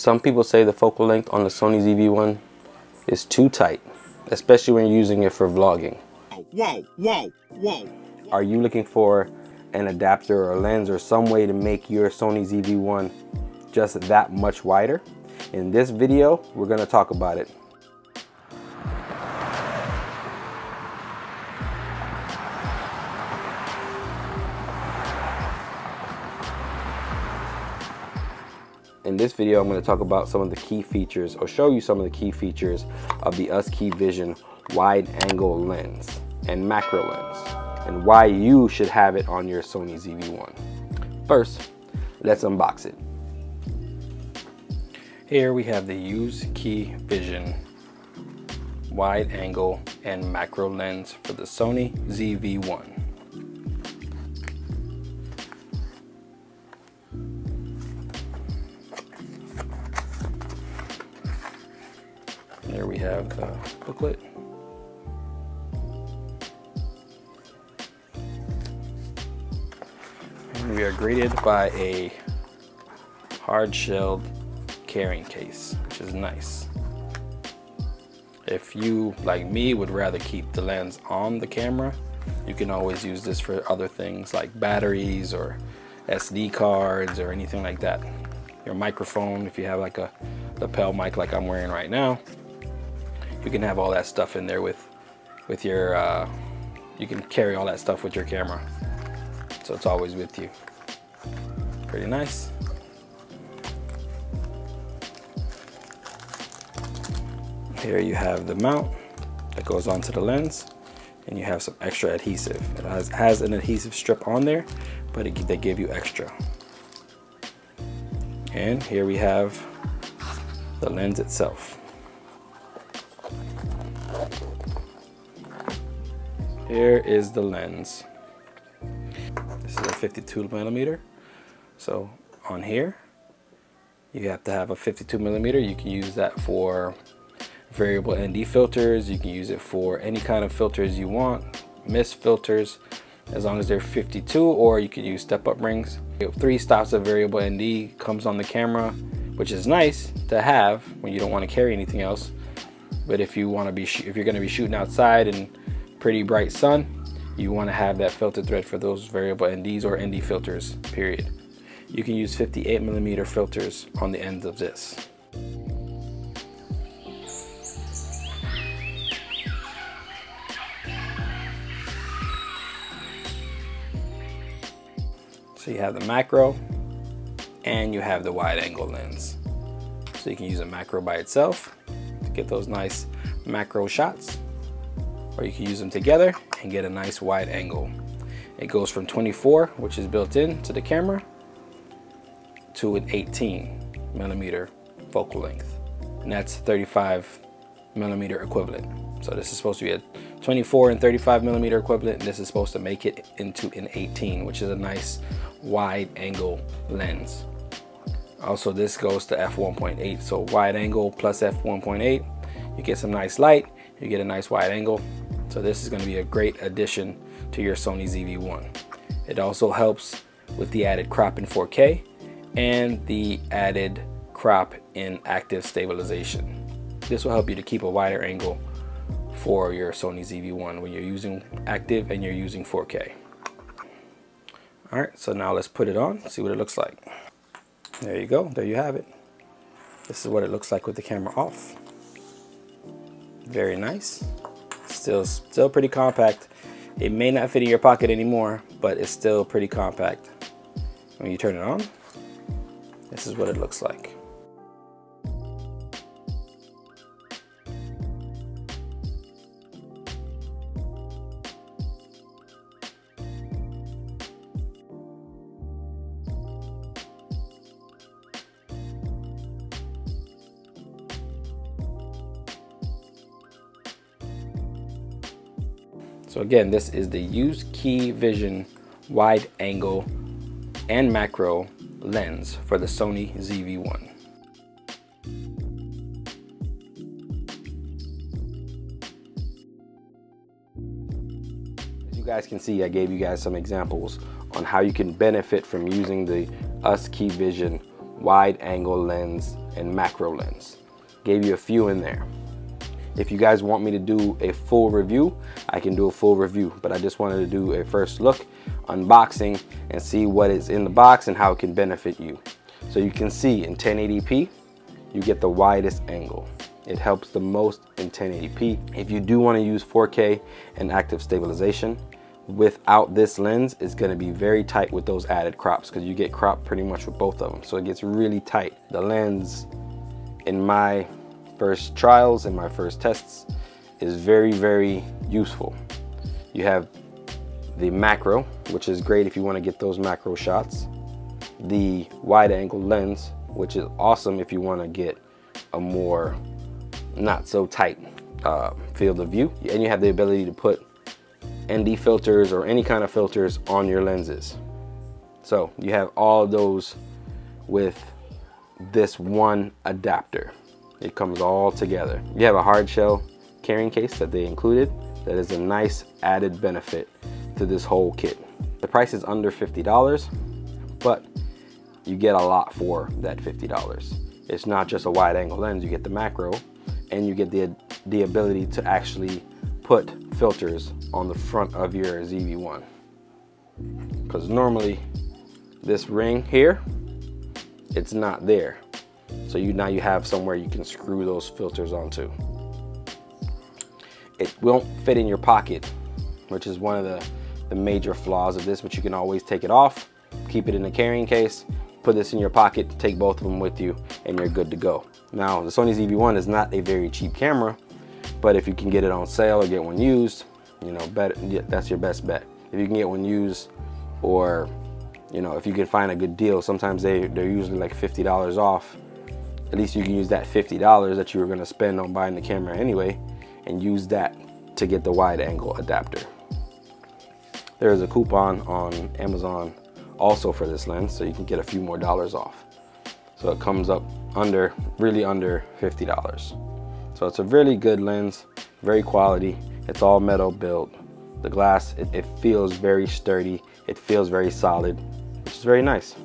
Some people say the focal length on the Sony ZV-1 is too tight, especially when you're using it for vlogging. Whoa, whoa, whoa. Are you looking for an adapter or a lens or some way to make your Sony ZV-1 just that much wider? In this video, we're gonna talk about it. In this video, I'm going to talk about some of the key features or show you some of the key features of the USKey Vision wide angle lens and macro lens and why you should have it on your Sony ZV-1. First, let's unbox it. Here we have the USKey Vision wide angle and macro lens for the Sony ZV-1. There we have the booklet. And we are greeted by a hard-shelled carrying case, which is nice. If you, like me, would rather keep the lens on the camera, you can always use this for other things like batteries or SD cards or anything like that. Your microphone, if you have like a lapel mic like I'm wearing right now, you can have all that stuff in there with with your uh, you can carry all that stuff with your camera. So it's always with you. Pretty nice. Here you have the mount that goes onto the lens and you have some extra adhesive. It has, has an adhesive strip on there but it, they give you extra. And here we have the lens itself Here is the lens. This is a 52 millimeter. So on here, you have to have a 52 millimeter. You can use that for variable ND filters. You can use it for any kind of filters you want, mist filters, as long as they're 52, or you could use step-up rings. Three stops of variable ND comes on the camera, which is nice to have when you don't want to carry anything else. But if you want to be, if you're going to be shooting outside in pretty bright sun, you want to have that filter thread for those variable NDs or ND filters, period. You can use 58 millimeter filters on the ends of this. So you have the macro and you have the wide angle lens. So you can use a macro by itself to get those nice macro shots or you can use them together and get a nice wide angle. It goes from 24, which is built in to the camera, to an 18 millimeter focal length. And that's 35 millimeter equivalent. So this is supposed to be a 24 and 35 millimeter equivalent. This is supposed to make it into an 18, which is a nice wide angle lens. Also, this goes to f1.8. So wide angle plus f1.8, you get some nice light, you get a nice wide angle, so this is going to be a great addition to your Sony ZV-1. It also helps with the added crop in 4K and the added crop in active stabilization. This will help you to keep a wider angle for your Sony ZV-1 when you're using active and you're using 4K. All right, so now let's put it on, see what it looks like. There you go, there you have it. This is what it looks like with the camera off. Very nice. Still, still pretty compact. It may not fit in your pocket anymore, but it's still pretty compact. When you turn it on, this is what it looks like. So again, this is the USKey Vision wide angle and macro lens for the Sony ZV-1. As you guys can see, I gave you guys some examples on how you can benefit from using the USKey Vision wide angle lens and macro lens. Gave you a few in there. If you guys want me to do a full review, I can do a full review, but I just wanted to do a first look, unboxing, and see what is in the box and how it can benefit you. So you can see in 1080p, you get the widest angle. It helps the most in 1080p. If you do want to use 4K and active stabilization, without this lens, it's going to be very tight with those added crops because you get crop pretty much with both of them. So it gets really tight. The lens in my first trials and my first tests is very, very useful. You have the macro, which is great if you want to get those macro shots. The wide angle lens, which is awesome if you want to get a more not so tight uh, field of view. And you have the ability to put ND filters or any kind of filters on your lenses. So you have all those with this one adapter. It comes all together. You have a hard shell carrying case that they included that is a nice added benefit to this whole kit. The price is under $50, but you get a lot for that $50. It's not just a wide angle lens, you get the macro and you get the, the ability to actually put filters on the front of your ZV-1. Because normally this ring here, it's not there. So you now you have somewhere you can screw those filters onto. It won't fit in your pocket, which is one of the, the major flaws of this, but you can always take it off, keep it in a carrying case, put this in your pocket, take both of them with you, and you're good to go. Now, the Sony ZV-1 is not a very cheap camera, but if you can get it on sale or get one used, you know, better, that's your best bet. If you can get one used or, you know, if you can find a good deal, sometimes they, they're usually like $50 off at least you can use that $50 that you were gonna spend on buying the camera anyway and use that to get the wide angle adapter. There is a coupon on Amazon also for this lens so you can get a few more dollars off. So it comes up under, really under $50. So it's a really good lens, very quality. It's all metal built. The glass, it, it feels very sturdy. It feels very solid, which is very nice.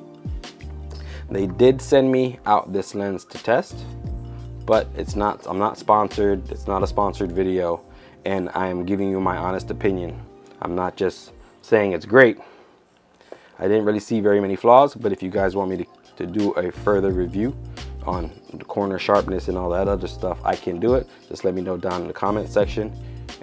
They did send me out this lens to test, but it's not, I'm not sponsored. It's not a sponsored video and I am giving you my honest opinion. I'm not just saying it's great. I didn't really see very many flaws, but if you guys want me to, to do a further review on the corner sharpness and all that other stuff, I can do it. Just let me know down in the comment section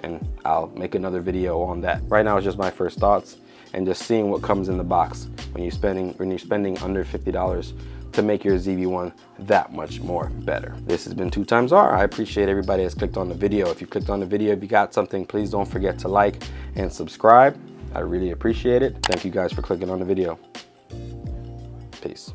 and I'll make another video on that. Right now it's just my first thoughts and just seeing what comes in the box when you're spending when you're spending under $50 to make your ZV-1 that much more better. This has been Two Times R. I appreciate everybody that's clicked on the video. If you clicked on the video, if you got something, please don't forget to like and subscribe. I really appreciate it. Thank you guys for clicking on the video. Peace.